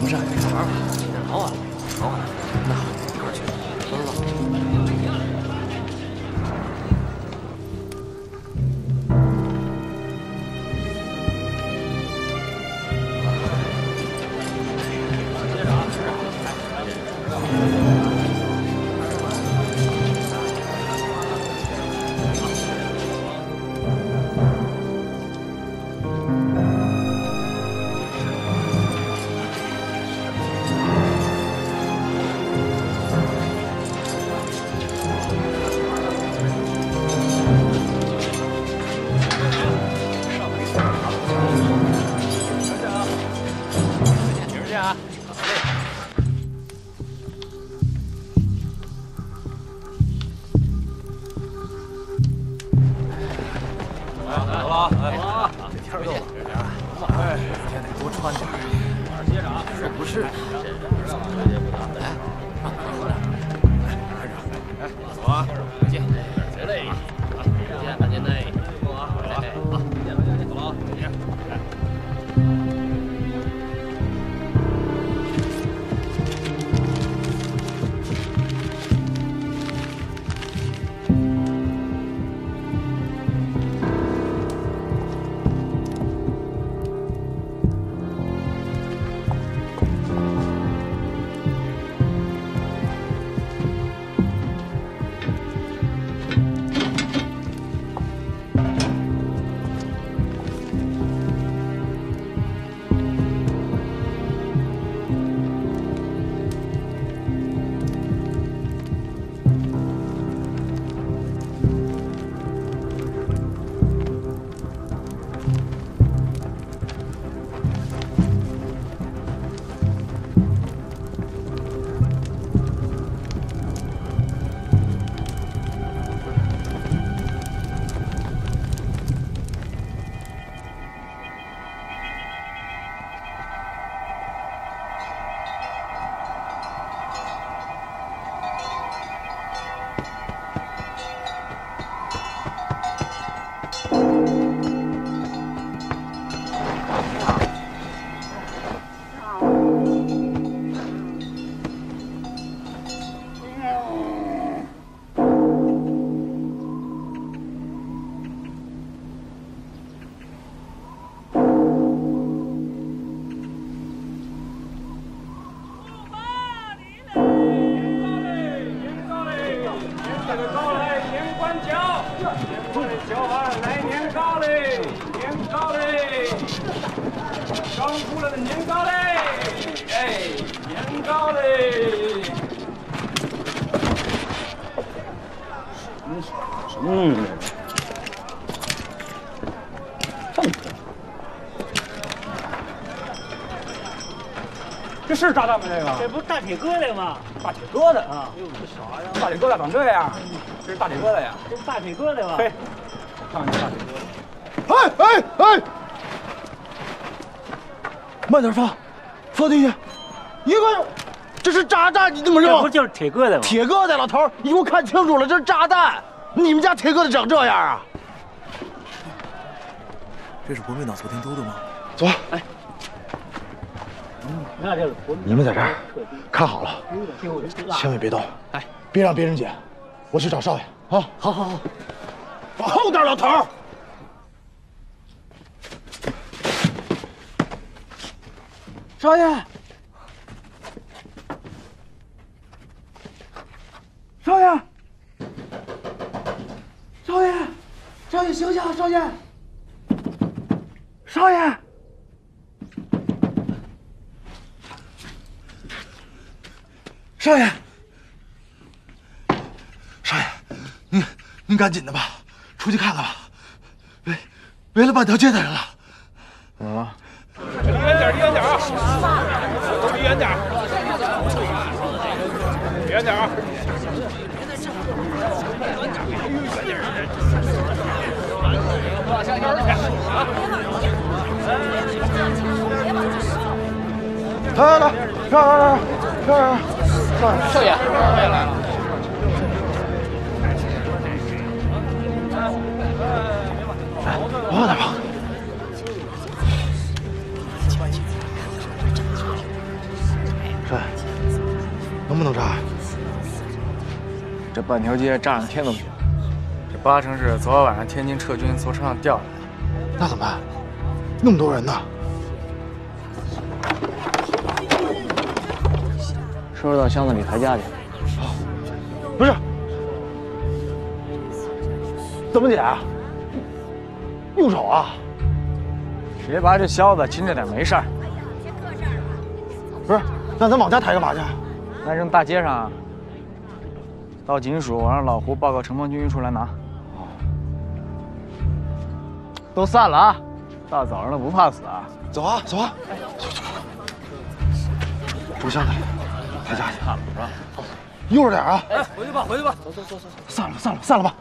走走，什么事？你玩吧。好啊，好啊。嗯，这是炸弹吗？这个？这不大铁疙瘩吗？大铁疙瘩啊！哎呦，这啥呀？大铁疙瘩长这样，这是大铁疙瘩呀！这是大铁疙瘩吧？嘿，看看这大铁疙瘩。哎哎哎！慢点放，放进去。一个，这是炸弹，你怎么扔这不？就是铁疙瘩吗？铁疙瘩，老头，你给我看清楚了，这是炸弹！你们家铁疙瘩长这样啊？这是国民党昨天丢的吗？走，那就是国民你们在这儿看好了，千万别动，哎，别让别人捡。我去找少爷啊！好好好。往后点，老头儿。少爷，少爷，少爷，醒醒，少爷，少爷。少爷，少爷，您您赶紧的吧，出去看看吧，围围了半条街的人了。怎么了？离远点，离远点啊！都离远点，离远点啊！来来来，这儿来来这儿这儿，少爷，我也来了。往哪跑？帅，能不能炸？这半条街炸上天都去了，这八成是昨晚上天津撤军从车上掉下来的。那怎么办？那么多人呢？收拾到箱子里抬家去。不是，怎么姐？用手啊？别拔这销子，轻着点，没事儿。不是，那咱往家抬干嘛去？那扔大街上啊。到警署，我让老胡报告城防军医处来拿。都散了啊！大早上的不怕死啊！走啊，走啊！这箱子里，回家去。是吧悠着点啊！哎，回去吧，回去吧。走走走走走散了吧，散了吧，散了吧。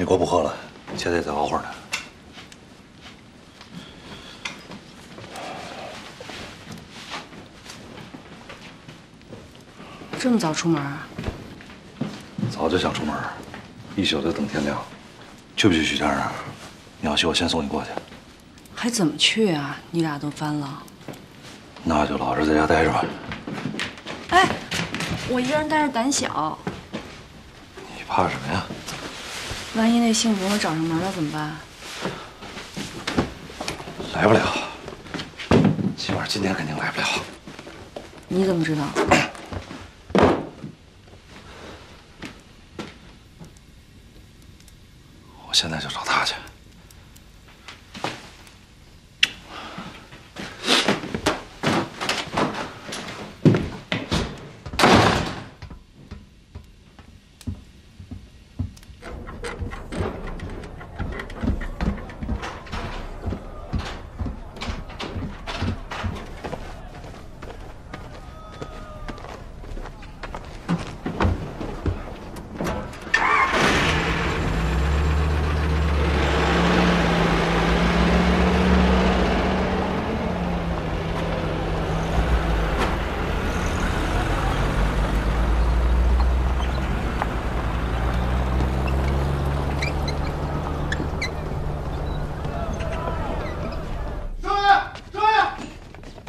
那锅不喝了，且得再熬会儿呢。这么早出门啊？早就想出门，一宿就等天亮。去不去许家啊？你要去，我先送你过去。还怎么去啊？你俩都翻了。那就老实在家待着吧。哎，我一个人待着胆小，你怕什么呀？万一那幸福找上门了怎么办？来不了，起码今天肯定来不了。你怎么知道？现在就找他去。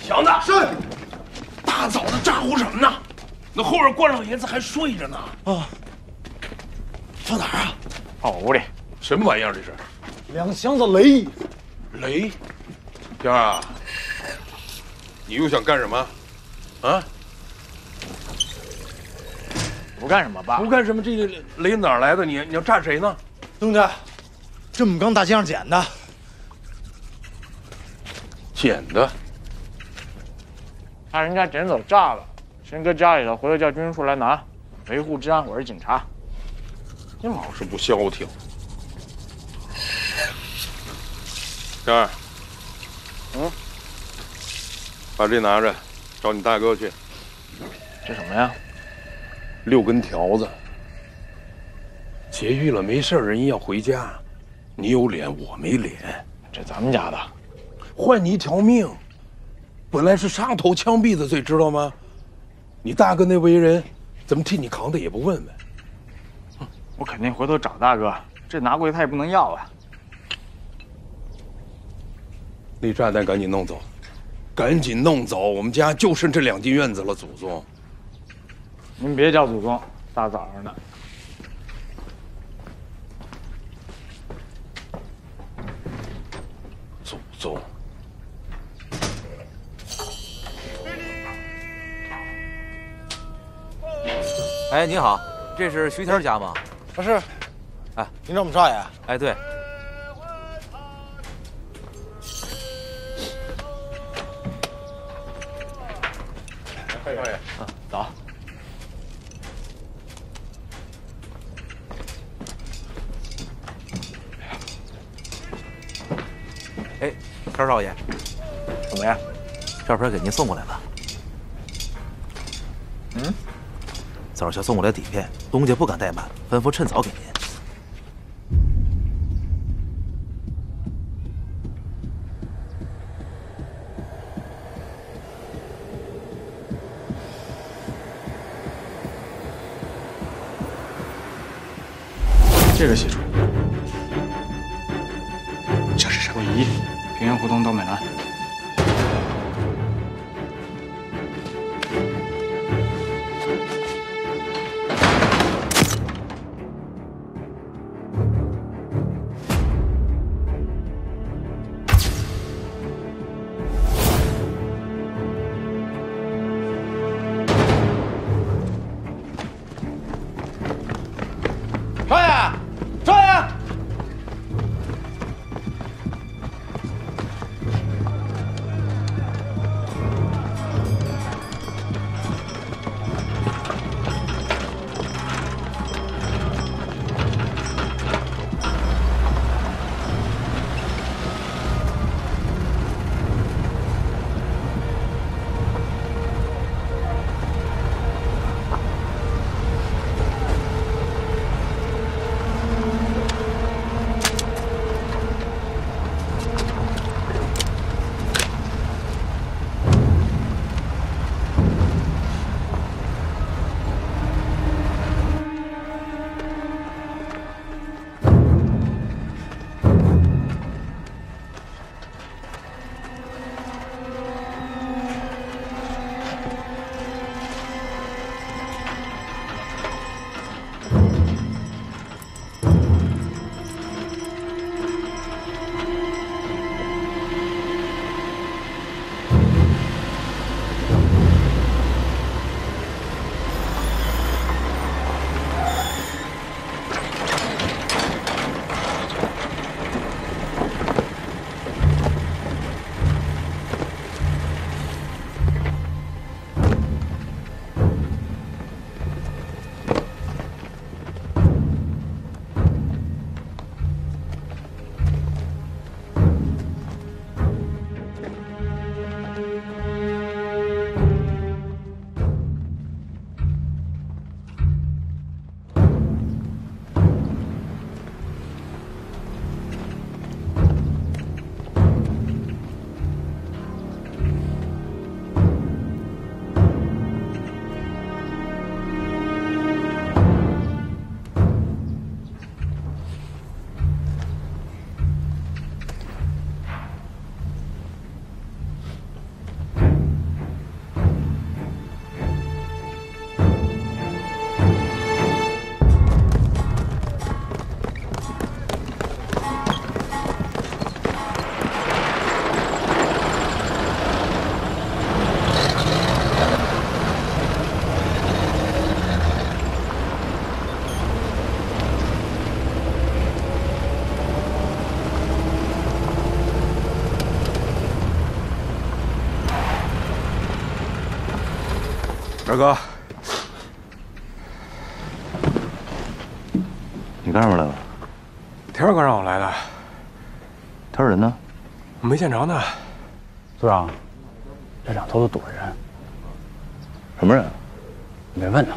小子，是。大早的咋呼什么呢？关老爷子还睡着呢。啊，放哪儿啊？放我屋里。什么玩意儿这是？两箱子雷。雷，江啊，你又想干什么？啊？不干什么，爸？不干什么？这个雷哪儿来的？你你要炸谁呢？东家，这我们刚大街上捡的。捡的。怕人家捡走炸了，先搁家里头，回头叫军医处来拿，维护治安。我是警察。你老是不消停。天儿，嗯，把这拿着，找你大哥去。这什么呀？六根条子。劫狱了没事人要回家，你有脸我没脸。这咱们家的，换你一条命。本来是杀头枪毙的罪，知道吗？你大哥那为人，怎么替你扛的也不问问？我肯定回头找大哥。这拿过去他也不能要啊。那炸弹赶紧弄走，赶紧弄走！我们家就剩这两进院子了，祖宗。您别叫祖宗，大早上的。祖宗。哎，你好，这是徐天家吗？啊是。哎，您找我们少爷？哎，对。少爷，嗯，早。哎，天少爷，怎么样？照片给您送过来了。早上送过来底片，东家不敢怠慢，吩咐趁早给二哥，你干什么来了？田二哥让我来的，他人呢？我没见着呢。组长，这两头都躲着人，什么人？没问呢。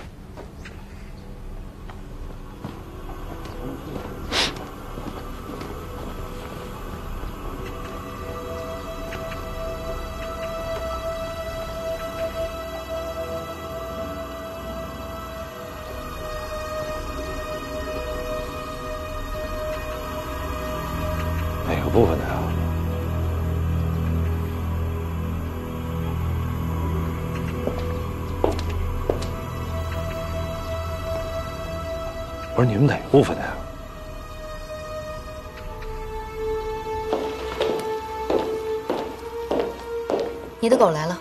不是你们哪个部分的呀？你的狗来了，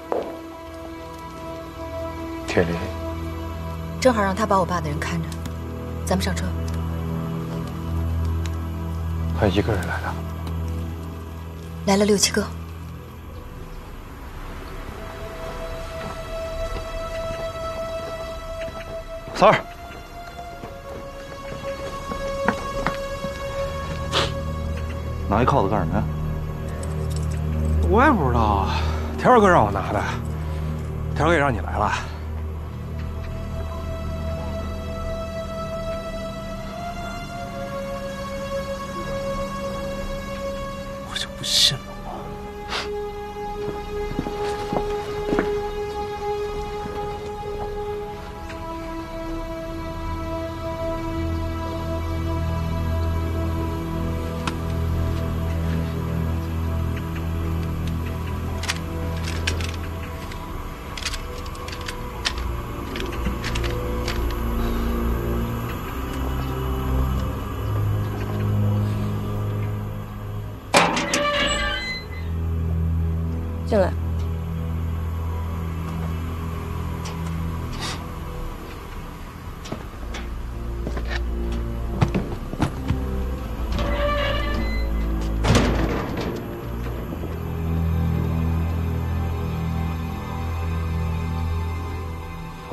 铁林，正好让他把我爸的人看着。咱们上车。他一个人来的。来了六七个。三儿，拿一铐子干什么呀？我也不知道啊，天儿哥让我拿的。天儿哥也让你来了。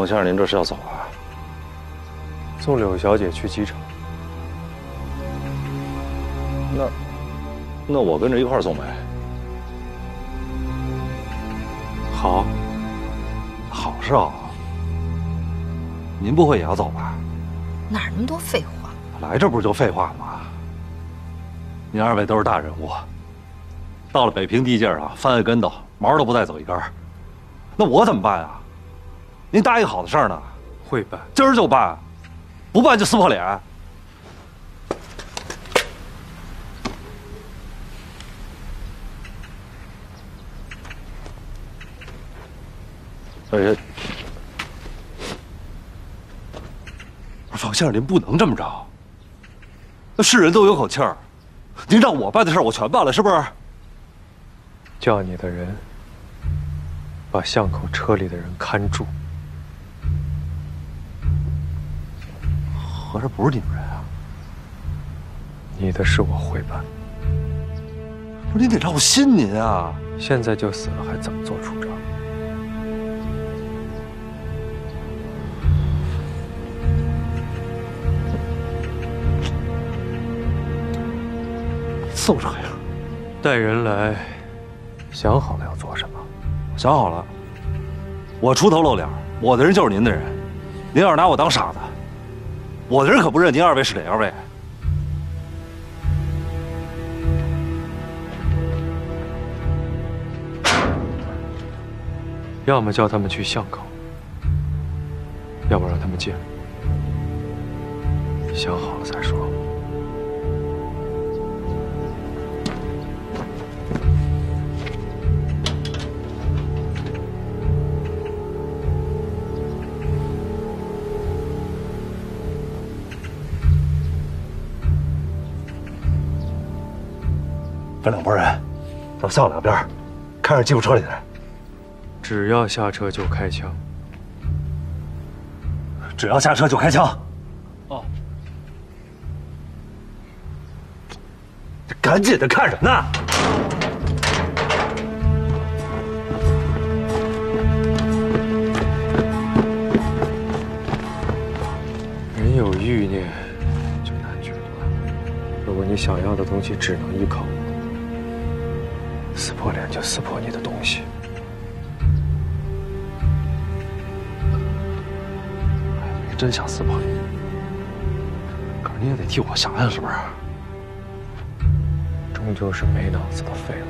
先生，您这是要走啊？送柳小姐去机场。那，那我跟着一块儿送呗。好，好是好。您不会也要走吧？哪儿那么多废话？来这不是就废话吗？您二位都是大人物，到了北平地界上翻个跟头，毛都不带走一根那我怎么办啊？您答应好的事儿呢？会办，今儿就办，不办就撕破脸。哎呀，方先生，您不能这么着。那是人都有口气儿，您让我办的事儿，我全办了，是不是？叫你的人把巷口车里的人看住。合着不是你们人啊？你的事我会办。不是，你得让我信您啊！现在就死了，还怎么做处长？就这样，带人来，想好了要做什么？想好了，我出头露脸，我的人就是您的人。您要是拿我当傻子，我的人可不认您二位是哪二位。要么叫他们去巷口，要么让他们进。想好了再说。分两拨人，到巷两边，看着吉普车里的人。只要下车就开枪。只要下车就开枪。哦。赶紧的，看什么呢？人有欲念，就难决断。如果你想要的东西只能依靠我，撕破脸就撕破你的东西。真想撕破脸，可是你也得替我想想，是不是？终究是没脑子的废物。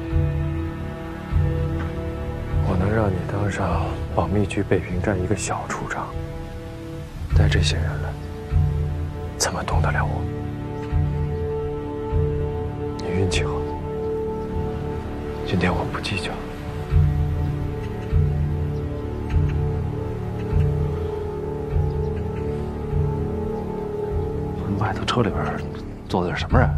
我能让你当上保密局北平站一个小处长，带这些人来，怎么动得了我？今天我不计较。外头车里边坐的是什么人？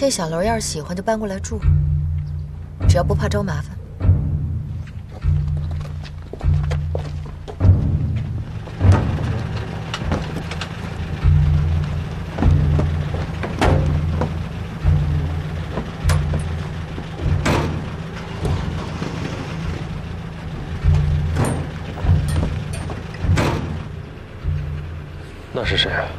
这小楼要是喜欢就搬过来住只要不怕招麻烦。那是谁啊？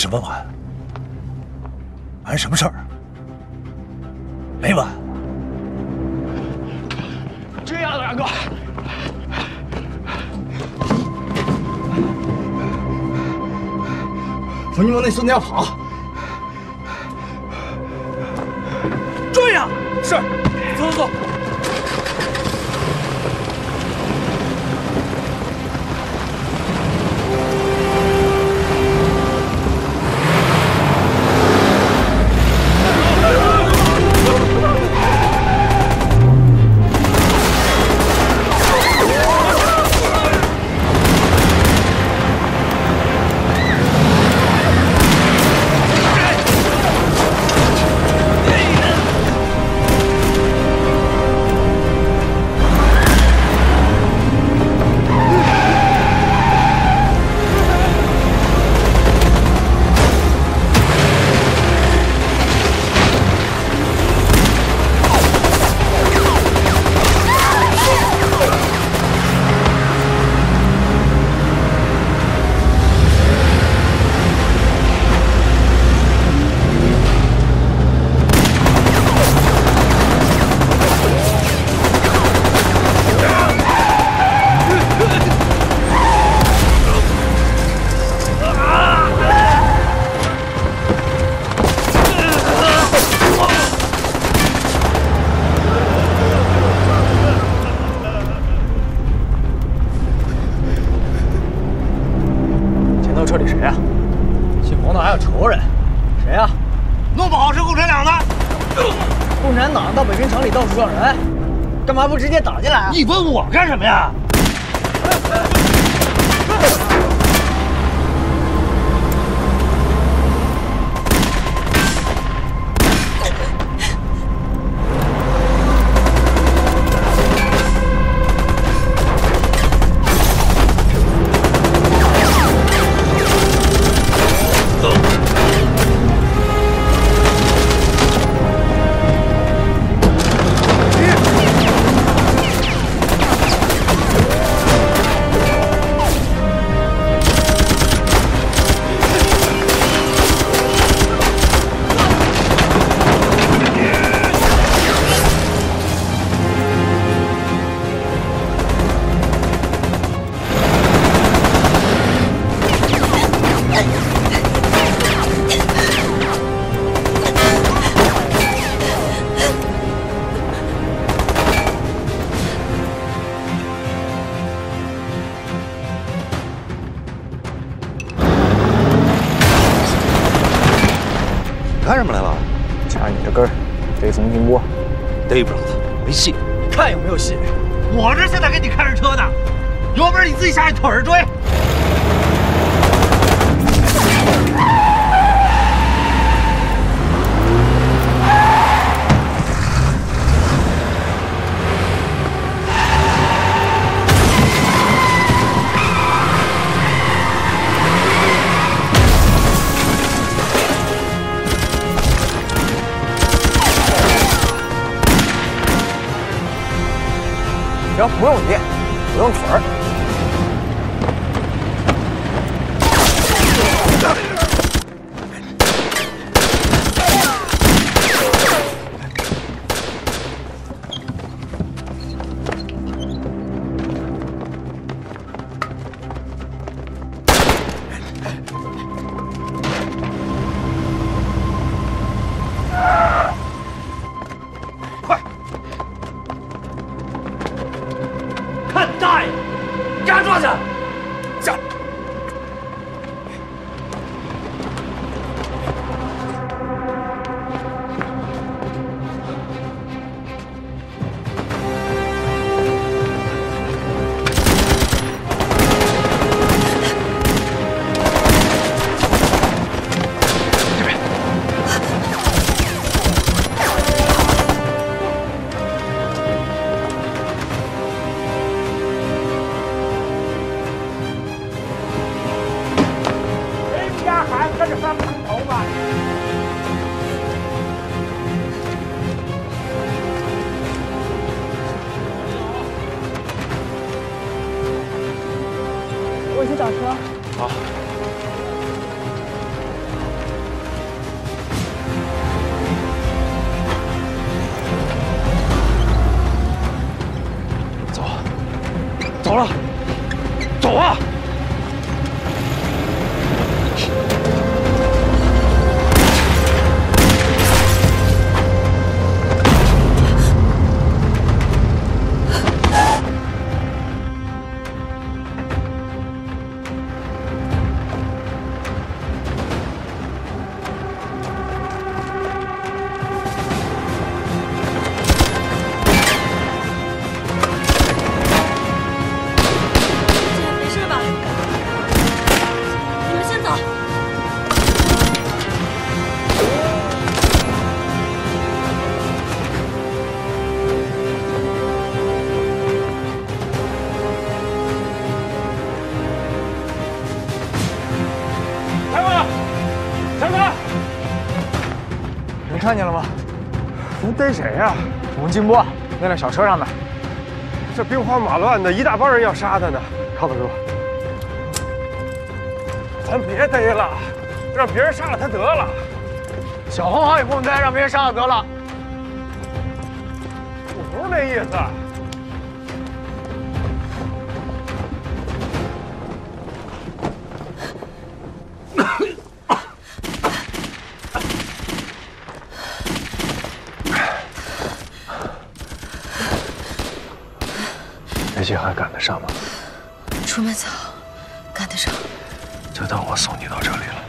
什么完？完什么事儿？没完！这样，大哥，冯金龙那孙子要跑。你问我干什么呀？不用电，不用腿儿。走啊！们金波那辆小车上的。这兵荒马乱的，一大帮人要杀他呢。靠得住，咱别逮了，让别人杀了他得了。小红好也不用逮，让别人杀了得了。我不是那意思。赶得上吗？出门早，赶得上。就当我送你到这里了。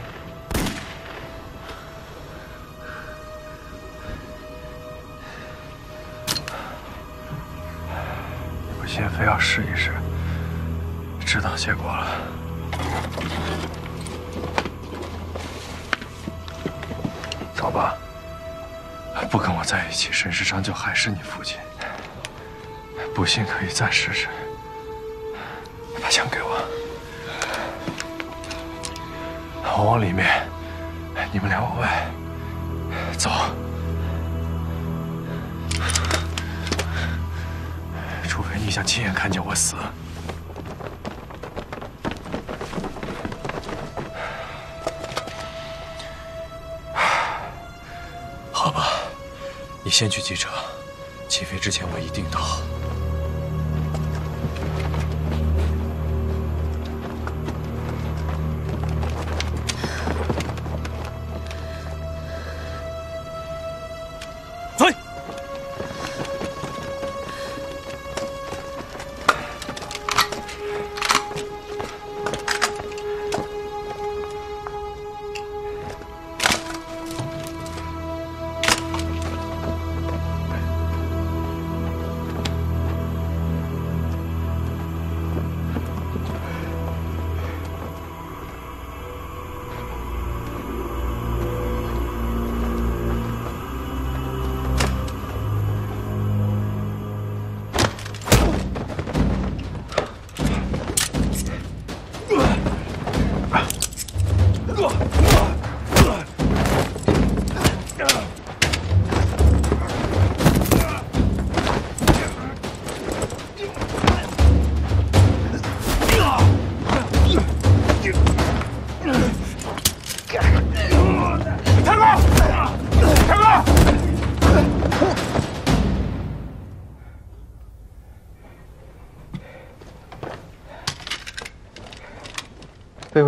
你不信，非要试一试，知道结果了。走吧，不跟我在一起，沈世昌就还是你父亲。不信可以再试先去机场，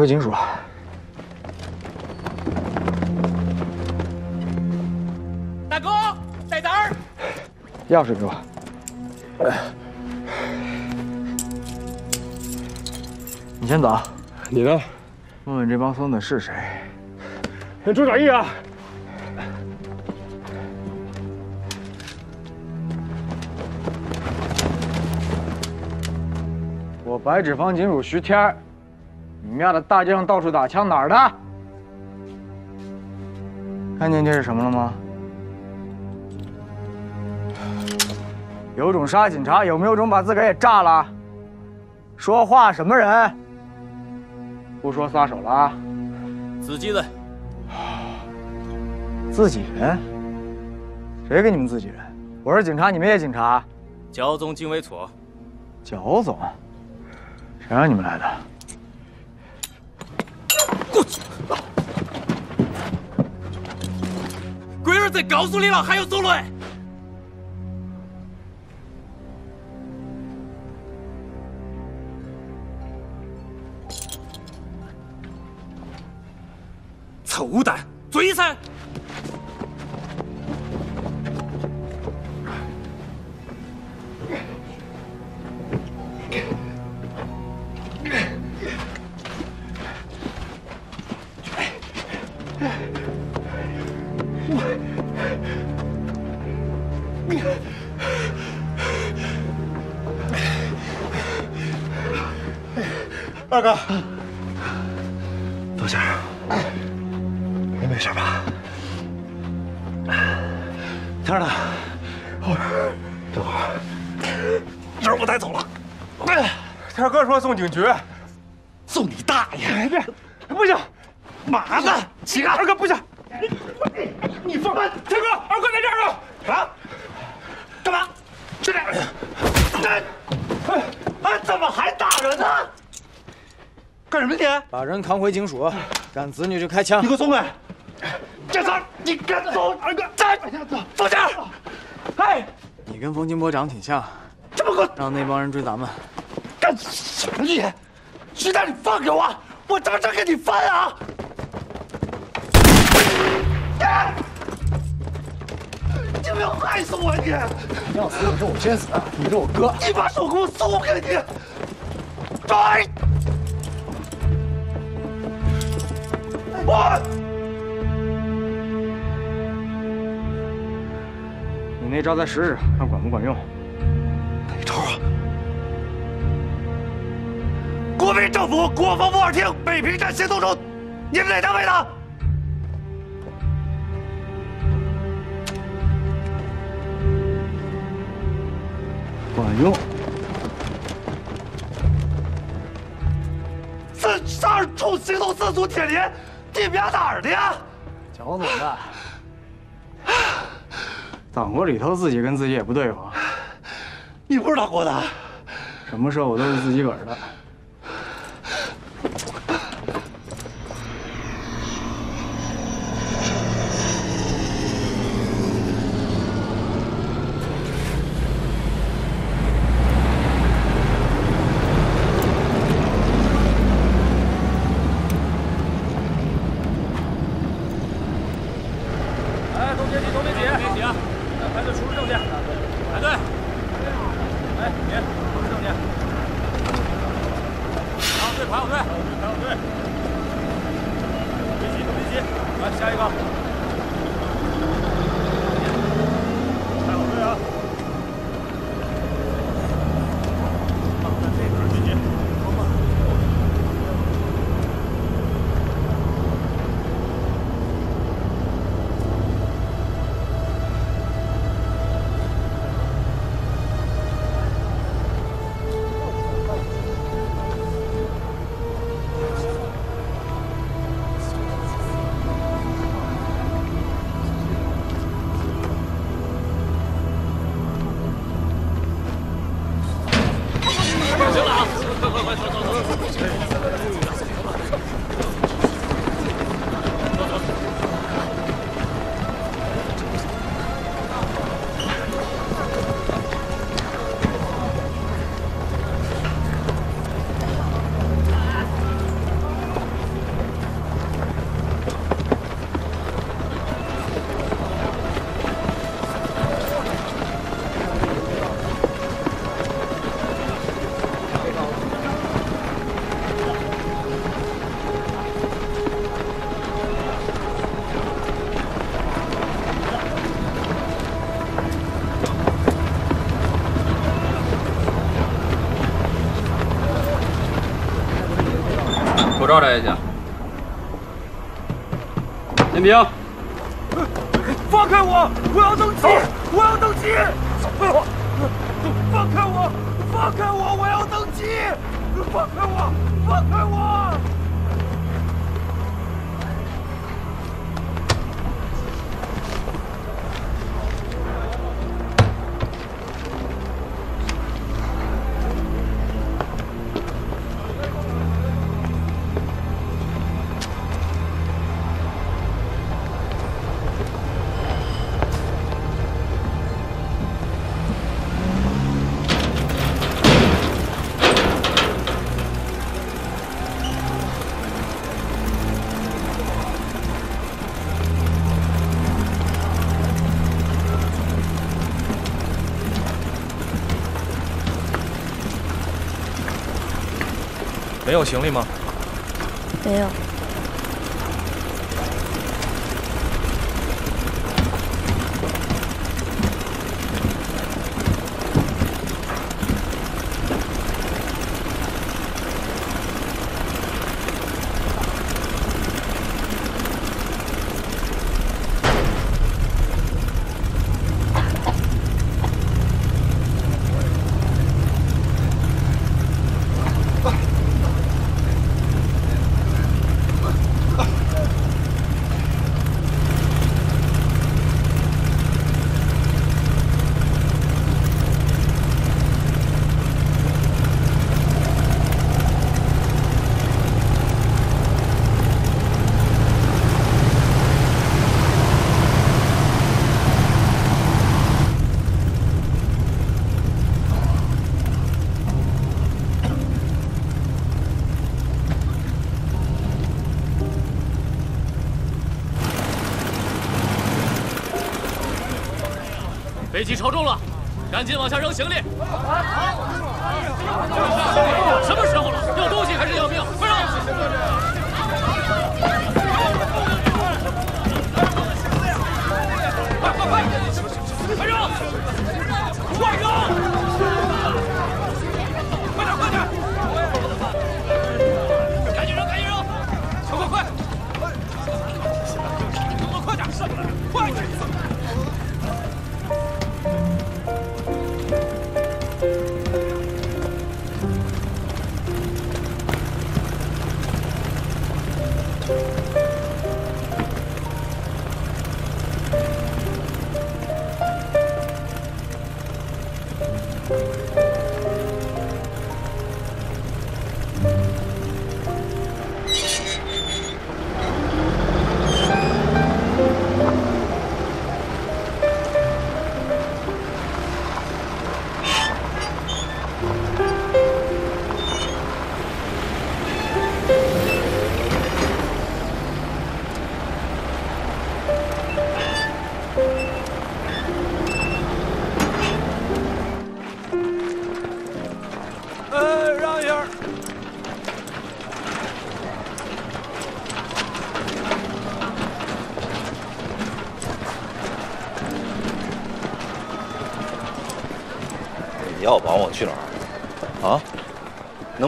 背回金属。大哥，在哪儿？钥匙给我。你先走。你呢？问问这帮孙子是谁。朱小义啊！我白纸坊金属徐天儿，你们丫的大街上到处打枪，哪儿的？看见这是什么了吗？有种杀警察，有没有种把自个儿也炸了？说话什么人？不说撒手了啊！自己人。自己人？谁给你们自己人？我是警察，你们也警察？焦总警卫处。剿总？谁让你们来的？在告诉你了，还要走嘞！臭蛋，追噻！二哥，多儿，你没事吧？天儿呢？后边，等会儿，人我带走了。天哥说送警局，送你大爷！别，不行，麻子，起开！二哥不行，你放开！天哥，二哥在这儿呢。啊？干嘛？这这，哎，怎么还打人呢？干什么你？把人扛回警署，敢子女就开枪。你给我松开！这仨，你敢走？二哥，站！放下！哎，你跟冯金波长得挺像，这么个让那帮人追咱们，干什么你？徐大，你放开我！我他妈真跟你翻啊！你不要害死我！你你要死，你是我先死，你是我哥。你把手给我松开！你，追！我，你那招再试试，看管不管用。哪招啊？国民政府国防部二厅北平站行动中，你们哪单位的？管用。四十二处行动自组铁连，你们家哪儿的呀？剿总的。党国里头自己跟自己也不对付。你不是党国的？什么事我都是自己个儿的。招来一下。林平。放开我！我要登机！我要登机！放开我！放开我！放开我！我要登机！放开我！放开我！没有行李吗？没有。飞机超重了，赶紧往下扔行李。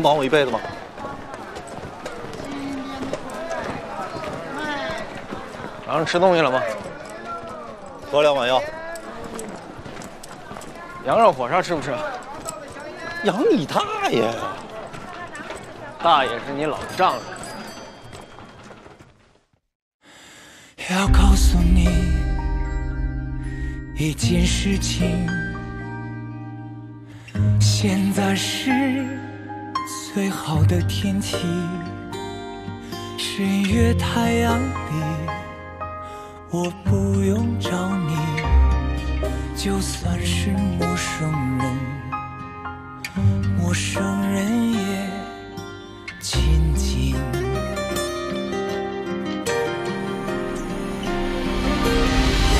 能绑我一辈子吗？早上吃东西了吗？喝两碗药。羊肉火烧吃不吃？养你大爷！大爷是你老丈人。要告诉你一件事情，现在是最好的天气，十一月太阳里，我不用找你，就算是陌生人，陌生人也亲近。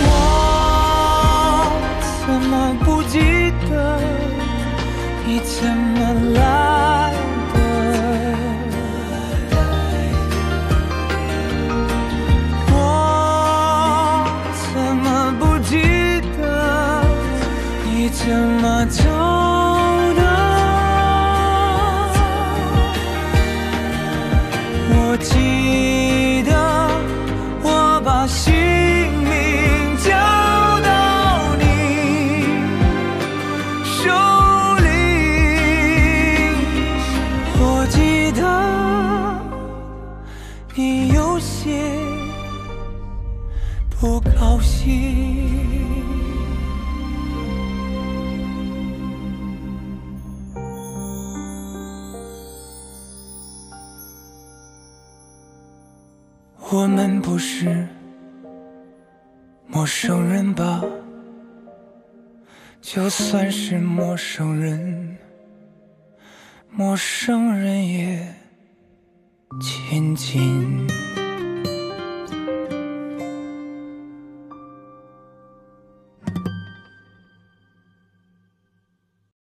我怎么不记得你怎么来算是陌生人陌生人也亲近。